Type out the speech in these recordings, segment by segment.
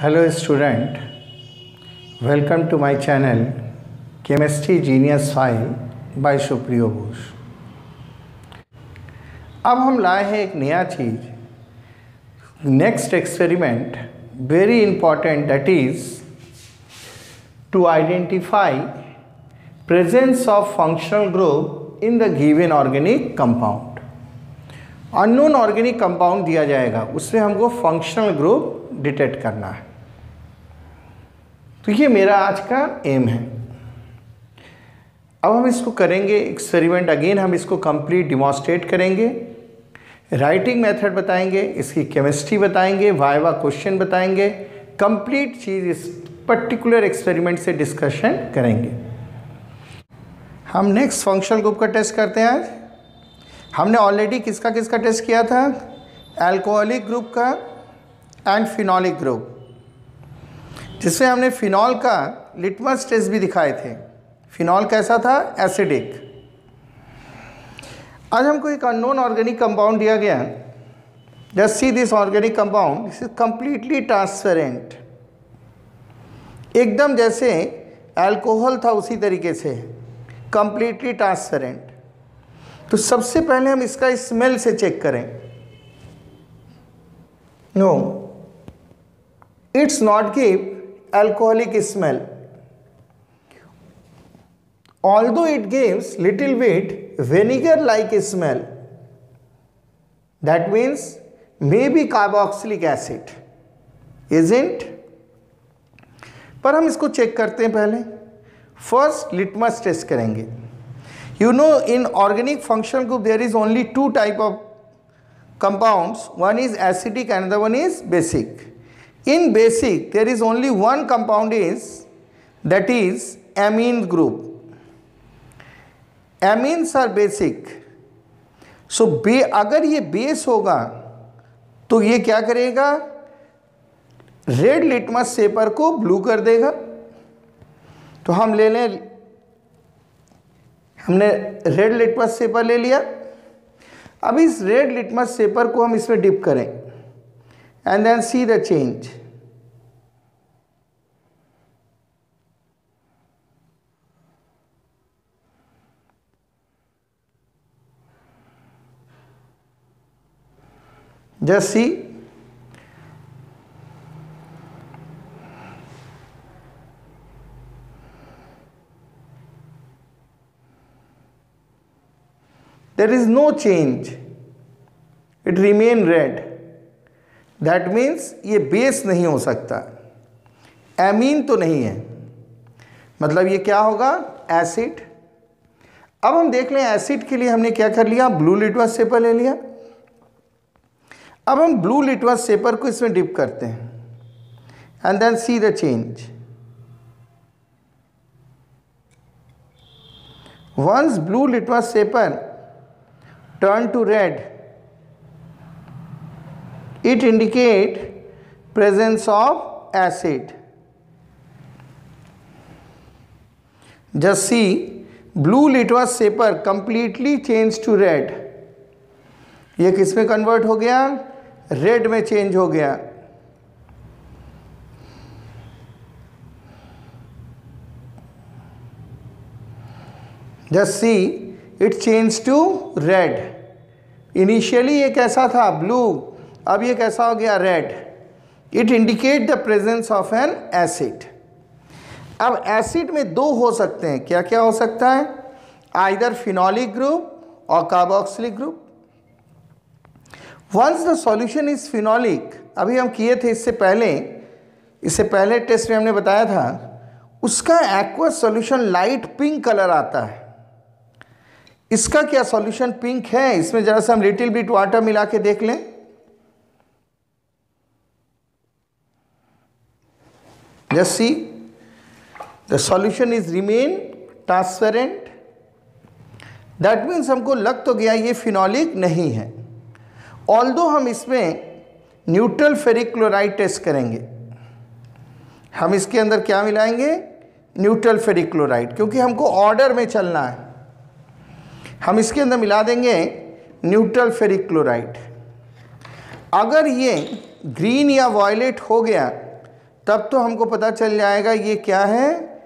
Hello student welcome to my channel chemistry genius file by Supriyo Ghosh अब हम लाए हैं एक नया चीज़। Next experiment very important that is to identify presence of functional group in the given organic compound unknown organic compound दिया जाएगा, उससे हमको फंक्शनल ग्रुप डिटेक्ट करना है। तो ये मेरा आज का एम है। अब हम इसको करेंगे एक्सपेरिमेंट अगेन हम इसको कंप्लीट डिमॉन्स्ट्रेट करेंगे। राइटिंग मेथड बताएँगे, इसकी केमिस्ट्री बताएँगे वाइवा क्वेश्चन बताएँगे। कंप्लीट चीज़ इस पर्टिकुलर एक्सपेरिमेंट से डिस्कशन करेंगे। हम नेक्स्ट फंक्शनल ग्रुप का टेस्ट करते हैं आज। हमने ऑलरेडी किसका किसका टेस्ट किया था? एल्कोहलिक ग्रुप का एंड फिनॉलिक ग्रुप जिसमें हमने फिनॉल का लिटमस टेस्ट भी दिखाए थे। फिनॉल कैसा था? एसिडिक आज हमको एक अननोन ऑर्गेनिक कंपाउंड दिया गया just see this organic compound this is completely transparent एकदम जैसे अल्कोहल था उसी तरीके से। कंप्लीटली ट्रांसपेरेंट तो सबसे पहले हम इसका स्मेल से चेक करें। No it's not give alcoholic smell although it gives little bit vinegar like smell that means maybe carboxylic acid isn't पर हम इसको चेक करते हैं पहले फ़र्स्ट लिटमस टेस्ट करेंगे you know in organic functional group there is only two type of compounds one is acidic and one is basic in basic, there is only one compound is, that is amine group. Amines are basic. So बे अगर ये base होगा तो ये क्या करेगा red litmus paper को blue कर देगा तो हम ले लें, हमने रेड लिटमस पेपर ले लिया। अब इस रेड लिटमस पेपर को हम इसमें डिप करें। And then see the change. Just see. There is no change. It remain red. That means ये बेस नहीं हो सकता। एमीन तो नहीं है। मतलब ये क्या होगा? एसिड अब हम देख लें एसिड के लिए हमने क्या कर लिया? ब्लू लिटवस सेपर ले लिया। अब हम ब्लू लिटवस सेपर को इसमें डिप करते हैं। And then see the change once blue litmus paper turn to red it indicate presence of acid just see blue litmus paper completely changed to red ये किसमें कन्वर्ट हो गया red में change हो गया just see it change to red initially ये कैसा था ब्लू अब ये कैसा हो गया? Red it indicate the presence of an acid अब एसिड में दो हो सकते हैं। क्या क्या हो सकता है? आइदर फिनॉलिक ग्रुप और carboxylic group once the solution is phenolic अभी हम किए थे इससे पहले इससे पहले टेस्ट में हमने बताया था, उसका aqua solution light pink colour आता है। इसका क्या सॉल्यूशन पिंक है? इसमें जरा सा हम लिटिल बिट वाटर मिला के देख लें। Just see. The solution is remain transparent. That means हमको लग तो गया ये फिनॉलिक नहीं है। ऑल हम इसमें न्यूट्रल फेरिक क्लोराइड टेस्ट करेंगे। हम इसके अंदर क्या मिलाएँगे? न्यूट्रल फेरिक क्लोराइड क्योंकि हमको ऑर्डर में चलना है। हम इसके अंदर मिला देंगे न्यूट्रल फेरिक क्लोराइड अगर ये ग्रीन या वॉयलेट हो गया तब तो हमको पता चल जाएगा ये क्या है?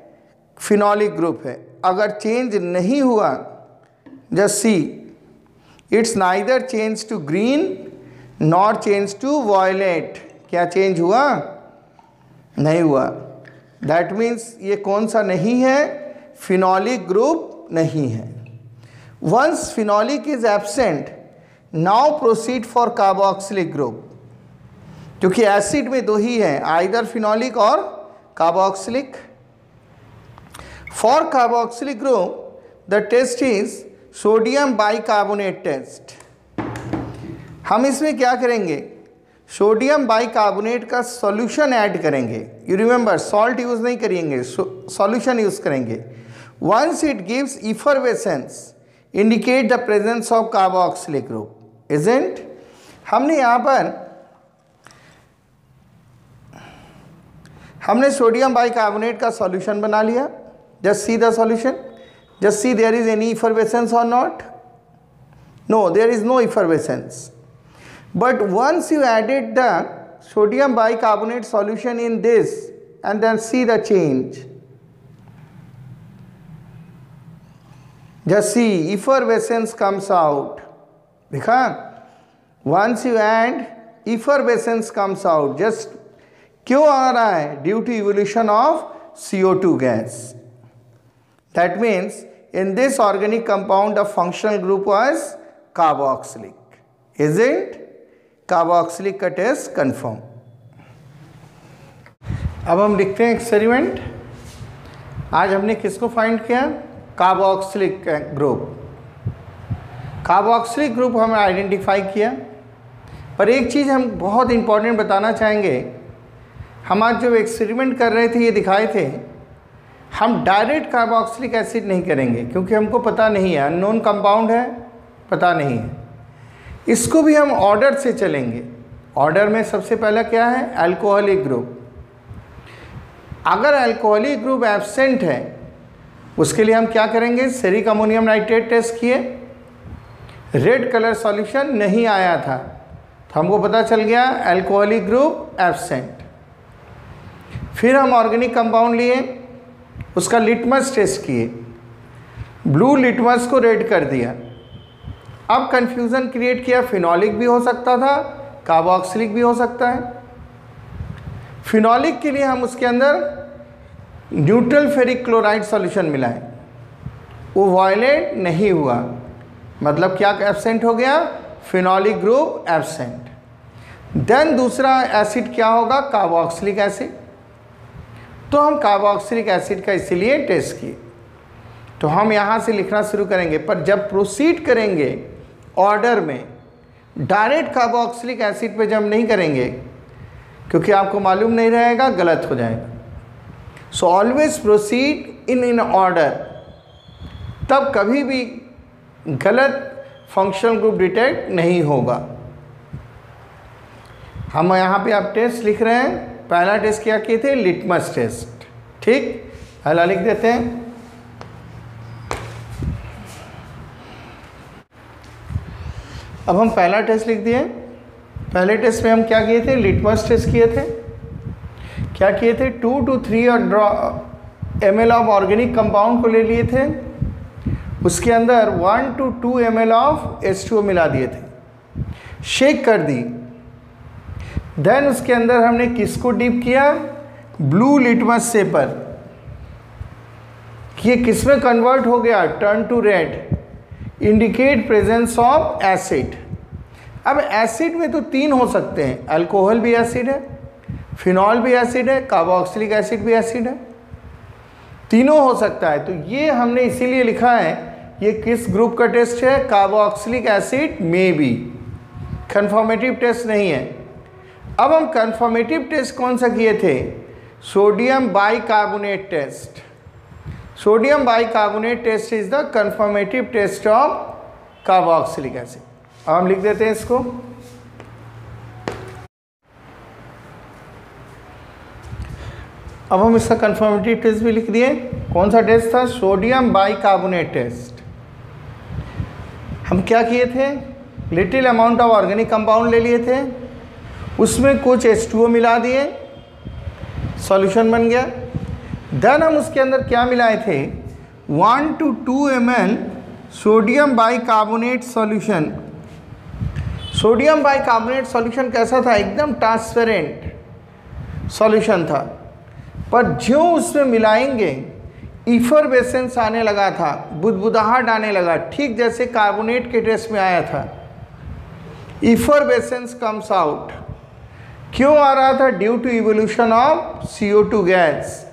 फिनॉलिक ग्रुप है। अगर चेंज नहीं हुआ just see it's neither change to green not change to violet क्या चेंज हुआ? नहीं हुआ। दैट मीन्स ये कौन सा नहीं है? फिनॉलिक ग्रुप नहीं है। Once phenolic is absent now proceed for carboxylic group क्योंकि एसिड में दो ही है, आइदर फिनॉलिक और carboxylic. For carboxylic group the test is sodium bicarbonate test हम इसमें क्या करेंगे? सोडियम बाइकार्बोनेट का सॉल्यूशन ऐड करेंगे। यू रिमेंबर सॉल्ट यूज़ नहीं करेंगे सॉल्यूशन यूज़ करेंगे। Once it gives effervescence indicate the presence of carboxylic group isn't हमने यहाँ पर हमने सोडियम बाई कार्बोनेट का सॉल्यूशन बना लिया। Just see the solution just see there is any effervescence और not no there is no effervescence but once you added the sodium bicarbonate solution in this and then see the change just see effervescence comes out देखा once you add effervescence comes out just क्यों आ रहा है due to evolution of CO2 gas. That means, in this organic compound the functional group was carboxylic. Isn't? कार्बोक्सिलिक का test confirm अब हम लिखते हैं एक्सपेरिमेंट आज हमने किसको फाइंड किया कार्बोक्सिलिक ग्रुप कार्बोक्सिलिक ग्रुप हमें आइडेंटिफाई किया पर एक चीज़ हम बहुत इंपॉर्टेंट बताना चाहेंगे हम आज जो एक्सपेरिमेंट कर रहे थे, ये दिखाए थे, हम डायरेक्ट कार्बोक्सिलिक एसिड नहीं करेंगे, क्योंकि हमको पता नहीं है अननोन कंपाउंड है, पता नहीं है। इसको भी हम ऑर्डर से चलेंगे। ऑर्डर में सबसे पहला क्या है? अल्कोहलिक ग्रुप अगर अल्कोहलिक ग्रुप एबसेंट है, उसके लिए हम क्या करेंगे? सेरिक अमोनियम नाइट्रेट टेस्ट किए। रेड कलर सॉल्यूशन नहीं आया था तो हमको पता चल गया अल्कोहलिक ग्रुप एबसेंट फिर हम ऑर्गेनिक कंपाउंड लिए, उसका लिटमस टेस्ट किए। ब्लू लिटमस को रेड कर दिया। अब कन्फ्यूज़न क्रिएट किया फिनॉलिक भी हो सकता था कार्बोक्सिलिक भी हो सकता है। फिनॉलिक के लिए हम उसके अंदर न्यूट्रल फेरिक क्लोराइड सॉल्यूशन मिलाएँ। वो वायलेट नहीं हुआ। मतलब क्या एबसेंट हो गया? फिनॉलिक ग्रुप एबसेंट देन दूसरा एसिड क्या होगा? कार्बोक्सिलिक एसिड तो हम कार्बोक्सिलिक एसिड का इसीलिए टेस्ट किए। तो हम यहाँ से लिखना शुरू करेंगे, पर जब प्रोसीड करेंगे ऑर्डर में डायरेक्ट कार्बोक्सिलिक एसिड पे जब नहीं करेंगे, क्योंकि आपको मालूम नहीं रहेगा, गलत हो जाएगा। So always proceed in in order तब कभी भी गलत फंक्शनल ग्रुप डिटेक्ट नहीं होगा। हम यहाँ पे आप टेस्ट लिख रहे हैं। पहला टेस्ट क्या किए थे? Litmus test. ठीक? पहला लिख देते हैं। अब हम पहला टेस्ट लिख दिए। पहले टेस्ट में हम क्या किए थे? लिटमस टेस्ट किए थे। क्या किए थे? टू टू थ्री और draw M of organic compound को ले लिए थे। उसके अंदर one to two M L of two मिला दिए थे। शेक कर दी। देन उसके अंदर हमने किसको डीप किया? ब्लू लिटमस पेपर ये किसमें कन्वर्ट हो गया? Turn to red indicate presence of acid अब एसिड में तो तीन हो सकते हैं. अल्कोहल भी एसिड है फिनॉल भी एसिड है कार्बोक्सिलिक एसिड भी एसिड है. तीनों हो सकता है. तो ये हमने इसीलिए लिखा है, ये किस ग्रुप का टेस्ट है? कार्बोक्सिलिक एसिड में बी कन्फॉर्मेटिव टेस्ट नहीं है. अब हम कन्फॉर्मेटिव टेस्ट कौन सा किए थे? Sodium bicarbonate test Sodium bicarbonate test is the confirmative test of carboxylic acid. अब हम लिख देते हैं इसको। अब हम इसका कन्फर्मेटिव टेस्ट भी लिख दिए। कौन सा टेस्ट था? सोडियम बाइकार्बोनेट टेस्ट हम क्या किए थे? Little amount of organic compound ले लिए थे। उसमें कुछ H2O मिला दिए। सॉल्यूशन बन गया। देन हम उसके अंदर क्या मिलाए थे? One to two M L sodium bicarbonate solution sodium bicarbonate solution कैसा था? एकदम ट्रांसपेरेंट सॉल्यूशन था। पर जो उसमें मिलाएँगे इफरवेसेंस आने लगा था, बुदबुदाहट आने लगा, ठीक जैसे कार्बोनेट के ड्रेस में आया था। इफरवेसेंस कम्स आउट क्यों आ रहा था due to evolution of CO2 gas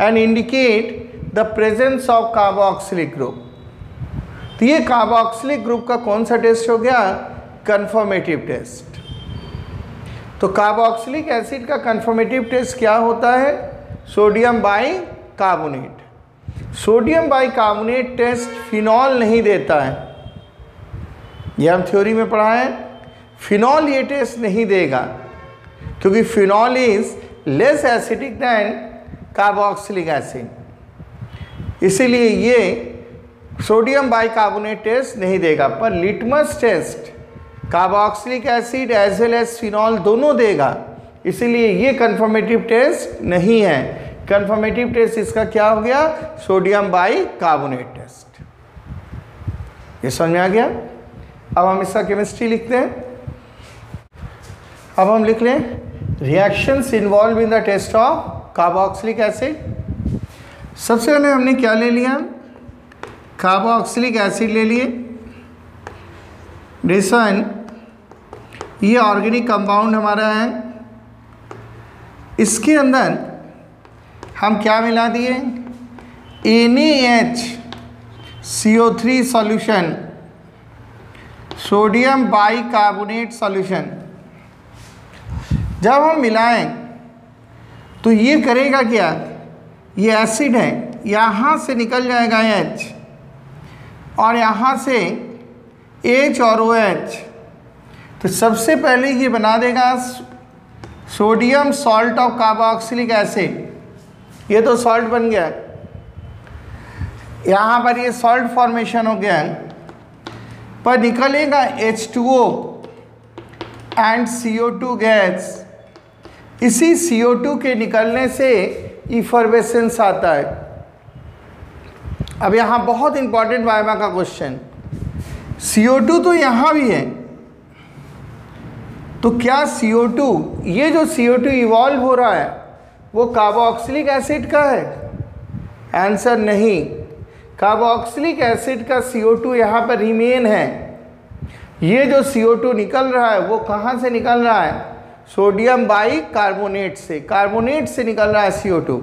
and indicate the presence of carboxylic group तो ये कार्बोक्सिलिक ग्रुप का कौन सा टेस्ट हो गया? कन्फर्मेटिव टेस्ट तो कार्बोक्सिलिक एसिड का कन्फर्मेटिव टेस्ट क्या होता है? Sodium bicarbonate sodium bicarbonate test phenol नहीं देता है। यह हम थ्योरी में पढ़ा है। फिनॉल ये टेस्ट नहीं देगा। क्योंकि phenol is less acidic than carboxylic acid इसीलिए ये सोडियम बाइकार्बोनेट टेस्ट नहीं देगा, पर litmus test carboxylic acid as well as phenol दोनों देगा। इसीलिए ये कन्फर्मेटिव टेस्ट नहीं है। कन्फर्मेटिव टेस्ट इसका क्या हो गया? सोडियम बाई कार्बोनेट टेस्ट ये समझ में आ गया? अब हम इसका केमिस्ट्री लिखते हैं। अब हम लिख लें। Reactions involve in the test of carboxylic acid सबसे पहले हमने क्या ले लिया? कार्बोक्सिलिक एसिड ले लिए। डिसन ये ऑर्गेनिक कंपाउंड हमारा है। इसके अंदर हम क्या मिला दिए? N H C O three solution sodium bicarbonate solution जब हम मिलाएँ तो ये करेगा क्या? ये एसिड है। यहाँ से निकल जाएगा एच और यहाँ से एच और ओ एच तो सबसे पहले ये बना देगा sodium salt of carboxylic acid ये तो सॉल्ट बन गया। यहाँ पर ये सॉल्ट फॉर्मेशन हो गया। पर निकलेगा H2O एंड CO2 गैस इसी CO2 के निकलने से इफरवेसेंस आता है। अब यहाँ बहुत इंपॉर्टेंट वायमा का क्वेश्चन CO2 तो यहाँ भी है। तो क्या CO2 ये जो CO2 इवॉल्व हो रहा है, वो कार्बोक्सिलिक एसिड का है? आंसर नहीं। कार्बोक्सिलिक एसिड का CO2 यहाँ पर रिमेन है। ये जो CO2 निकल रहा है, वो कहाँ से निकल रहा है? सोडियम बाई कार्बोनेट से कार्बोनेट से निकल रहा है CO2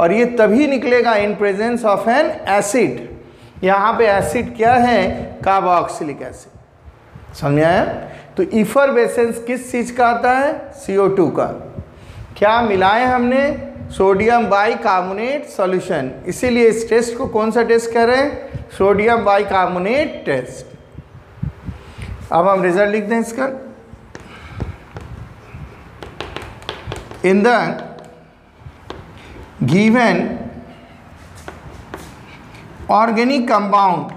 और ये तभी निकलेगा in presence of an acid. यहाँ पे एसिड क्या है? Carboxylic acid. समझ आया? तो इफरवेसेंस किस चीज़ का आता है? CO2 का। क्या मिलाए हमने? Sodium bicarbonate solution. इसीलिए इस टेस्ट को कौन सा टेस्ट कह रहे हैं? Sodium bicarbonate test. अब हम रिज़ल्ट लिख दें इसका। In the given organic compound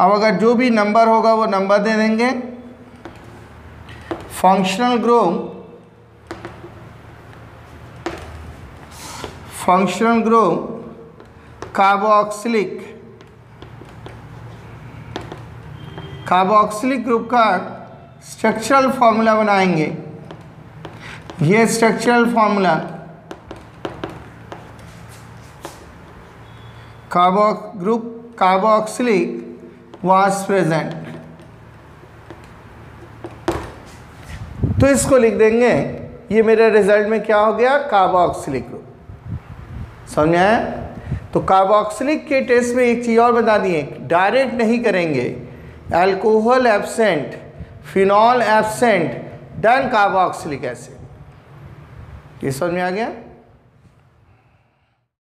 अब अगर जो भी नंबर होगा वो नंबर दे देंगे। Functional group functional group carboxylic carboxylic group का स्ट्रक्चरल फॉर्मूला बनाएँगे। ये structural formula कार्बो group carboxylic was present तो इसको लिख देंगे, ये मेरे रिज़ल्ट में क्या हो गया? कार्बोक्सिलिक ग्रुप समझ? में आया तो कार्बोक्सिलिक के टेस्ट में एक चीज़ और बता दिए डायरेक्ट नहीं करेंगे। Alcohol absent phenol absent done carboxylic acid ये समझ में आ गया?